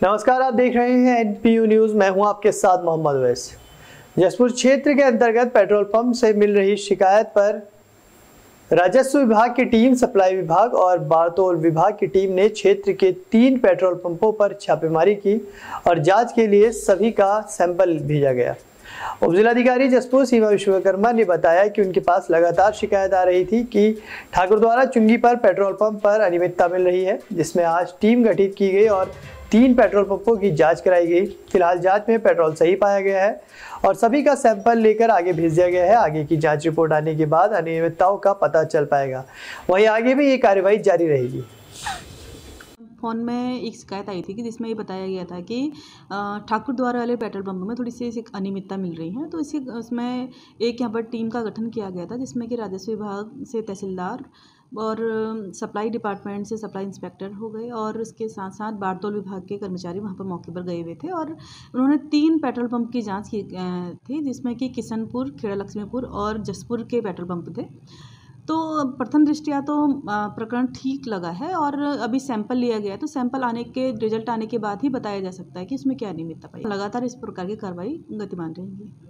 नमस्कार, आप देख रहे हैं एनपीयू न्यूज़ मैं हूँ आपके साथ मोहम्मद वैस। जसपुर क्षेत्र के अंतर्गत पेट्रोल पंप से मिल रही शिकायत पर राजस्व विभाग की टीम, सप्लाई विभाग और बारतोल विभाग की टीम ने क्षेत्र के तीन पेट्रोल पंपों पर छापेमारी की और जाँच के लिए सभी का सैंपल भेजा गया। उप जिलाधिकारी जसपुर सीमा विश्वकर्मा ने बताया कि उनके पास लगातार शिकायत आ रही थी कि ठाकुर द्वारा चुंगी पर पेट्रोल पंप पर अनियमितता मिल रही है, जिसमें आज टीम गठित की गई और तीन पेट्रोल पंपों की जाँच कराई गई। फ़िलहाल जाँच में पेट्रोल सही पाया गया है और सभी का सैंपल लेकर आगे भेज दिया गया है। आगे की जाँच रिपोर्ट आने के बाद अनियमितताओं का पता चल पाएगा। वहीं आगे भी ये कार्यवाही जारी रहेगी। फ़ोन में एक शिकायत आई थी कि जिसमें ये बताया गया था कि ठाकुर द्वारा वाले पेट्रोल पंप में थोड़ी सी अनियमितता मिल रही है। तो इसी, उसमें एक यहाँ पर टीम का गठन किया गया था जिसमें कि राजस्व विभाग से तहसीलदार और सप्लाई डिपार्टमेंट से सप्लाई इंस्पेक्टर हो गए और उसके साथ साथ बारतौल विभाग के कर्मचारी वहाँ पर मौके पर गए हुए थे और उन्होंने तीन पेट्रोल पंप की जाँच की थी जिसमें कि किशनपुर, खेड़ा लक्ष्मीपुर और जसपुर के पेट्रोल पंप थे। तो प्रथम दृष्टिया तो प्रकरण ठीक लगा है और अभी सैंपल लिया गया है तो सैंपल आने के, रिज़ल्ट आने के बाद ही बताया जा सकता है कि इसमें क्या निमित्ता पाई लगातार इस प्रकार की कार्रवाई गतिमान रहेगी।